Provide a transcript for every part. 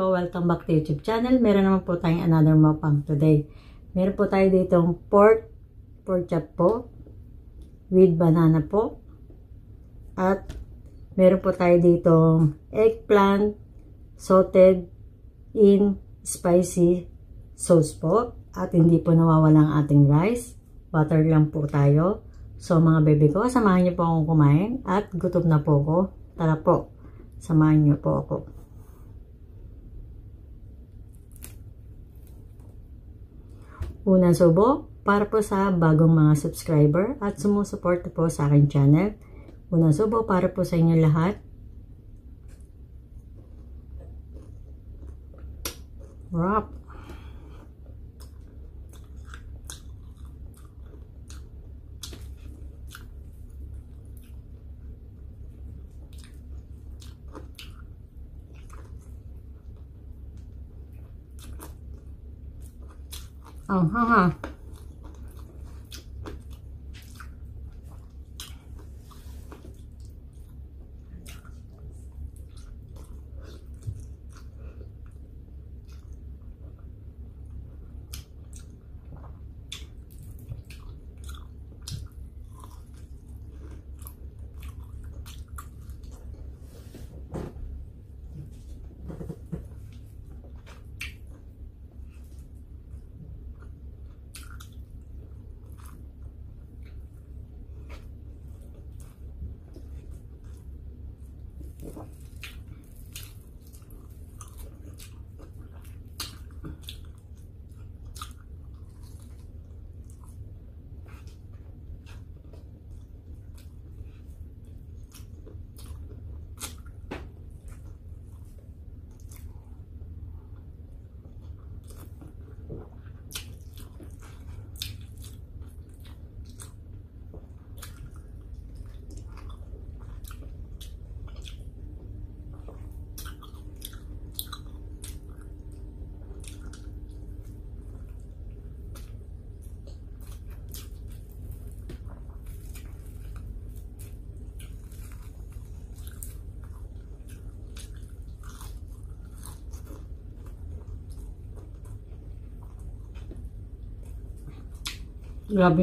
welcome back to YouTube channel. Meron naman po tayong another mukbang today. Meron po tayo dito pork, pork chop po, with banana po. At meron po tayo dito eggplant salted in spicy sauce po. At hindi po nawawala ang ating rice. Butter lang po tayo. So mga bebe ko, samahan niyo po akong kumain. At gutom na po ako. Tara po, samahan niyo po ako. Unang subo, para po sa bagong mga subscriber at sumusuporta po sa aking channel. Unang subo para po sa inyo lahat. Wrap. 哦，好好。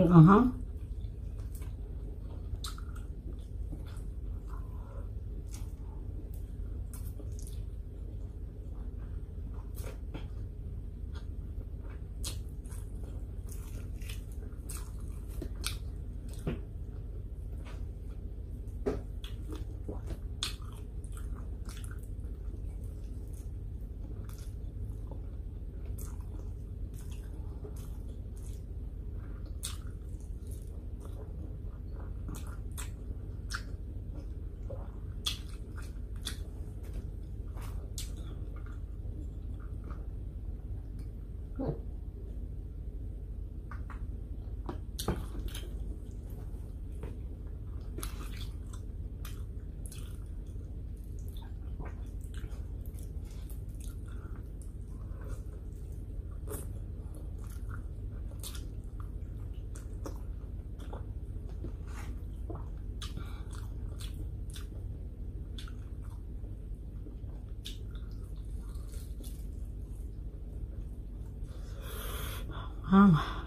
Ang ahang. 啊。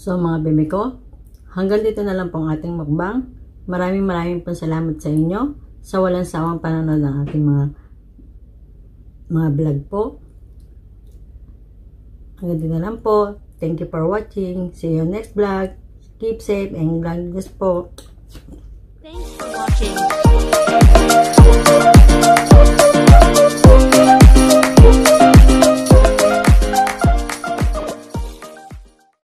So mga bebe ko, hanggang dito na lang po ang ating mukbang. Maraming maraming po salamat sa inyo sa walang sawang panonood ng ating mga mga vlog po. Hanggang dito na lang po. Thank you for watching. See you next vlog. Keep safe and God bless po. Thanks for watching.